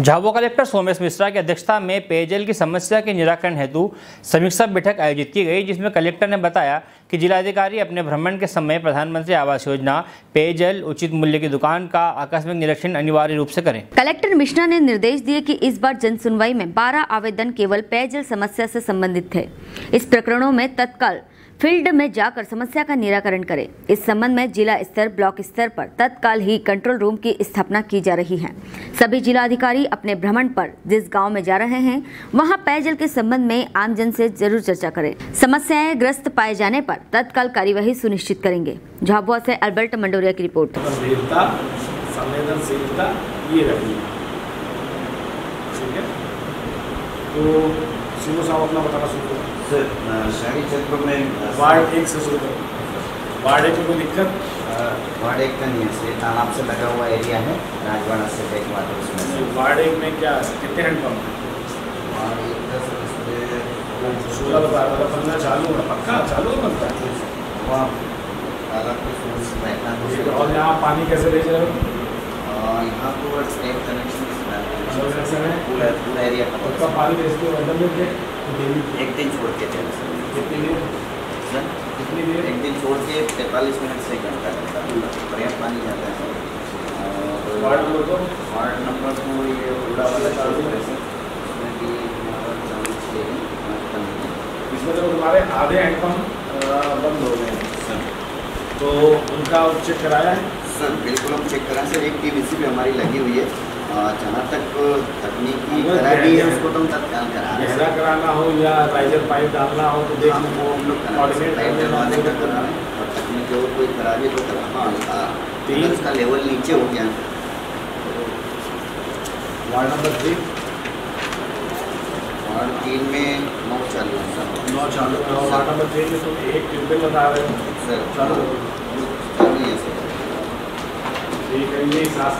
Jhabua collector Somesh Mishra की अध्यक्षता में पेयजल की समस्या के निराकरण हेतु समीक्षा बैठक आयोजित की गई, जिसमें कलेक्टर ने बताया कि जिलाधिकारी अपने भ्रमण के समय प्रधानमंत्री आवास योजना, पेयजल, उचित मूल्य की दुकान का आकस्मिक निरीक्षण अनिवार्य रूप से करें। कलेक्टर मिश्रा ने निर्देश दिए कि इस बार जन सुनवाई में 12 आवेदन केवल पेयजल समस्या से संबंधित थे। इस प्रकरणों में तत्काल फ़ील्ड में जाकर समस्या का निराकरण करें। इस संबंध में जिला स्तर, ब्लॉक स्तर पर तत्काल ही कंट्रोल रूम की स्थापना की जा रही है। सभी जिला अधिकारी अपने भ्रमण पर जिस गाँव में जा रहे हैं, वहाँ पेयजल के संबंध में आमजन से ज़रूर चर्चा करें। समस्याएँ ग्रस्त पाए जाने पर तत्काल कार्यवाही सुनिश्चित करेंगे। झाबुआ से अल्बर्ट मंडोरिया की रिपोर्ट। संवेदनशीलता ये रही। ठीक है? तो सिंह साहब अपना बताना शुरू करो। सर शहरी क्षेत्रों में वार्ड एक से शुरू करो। वार्ड एक में कोई दिक्कत? वार्ड एक का नहीं है सर तालाब से लगा हुआ एरिया है राजवाड़ा से एक वाटर उसमें। वार्ड एक में क्या? कितने हैंडपम्प हैं और एक दस उसमें सोलह बता रहा था पंद्रह चालू है पक्का चालू है बनता है वहाँ तालाब के सोर्स है। और यहाँ पानी कैसे ले जा रहे हो? और यहाँ पर टेप कनेक्शन पूरा एरिया मिलते एक दिन छोड़ के एक दिन छोड़ के पैंतालीस मिनट से एक घंटा पर्याप्त पानी जाता है वार्ड वार्ड नंबर टू ये उड़ा वाला चालू है उसमें भी से इसमें तो तुम्हारे आधे हैंडपम्प बंद हो गए हैं सर तो उनका चेक कराया है सर, बिल्कुल हम चेक करा सर, एक टीवीसी भी हमारी लगी हुई है। जहाँ तक तकनीकी खराबी है उसको तो हम तत्काल करा रहे हैं। गहरा कराना हो या राइजर पाइप डालना हो तो देख हम वो हम लोग हैं। पाइप डलवाने का करा रहे और तकनीकी और कोई खराबी तो करा। हाँ हाँ, तीन। उसका लेवल नीचे हो गया। वार्ड नंबर थ्री और तीन में नौ चालू है सर। नौ चालू है। वार्ड नंबर थ्री में तुम एक ट्यूबवेल बता रहे हो। सर चालू। चालू है सर। ठीक है ये हेलो